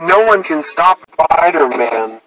no one can stop Spider-Man.